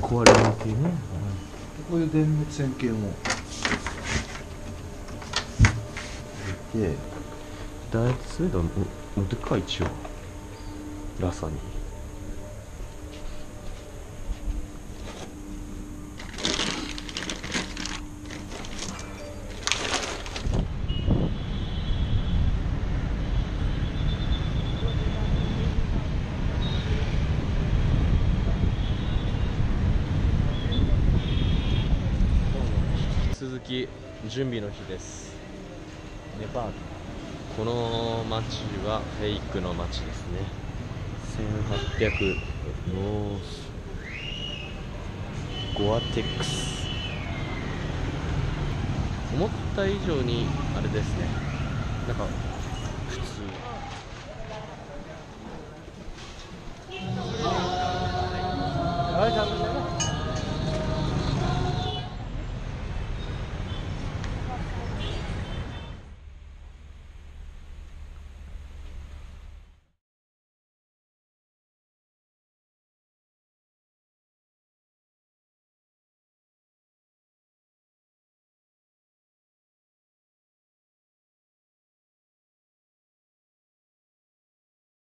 壊れない系ね、こういう電熱線系も。で大それだもうでかい一応。ラサにき準備の日です。ネパール。この街はフェイクの街ですね。1800ノースゴアテックス思った以上にあれですね。なんか普通。あれ